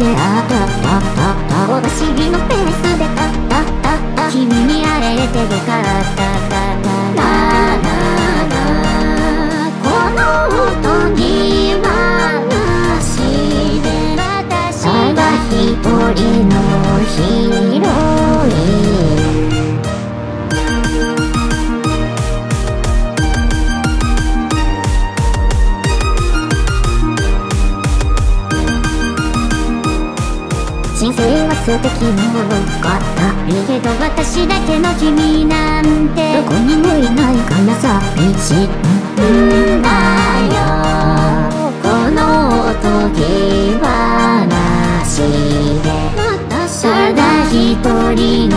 であたたたたお走りのペースでたたたた君にあれれてるからたたたなたなこの音に話で私は一人の日人生は素敵なものかった。いいけど私だけの君なんて。どこにもいないから寂しいんだよ。このおとぎ話で。ただ。一人の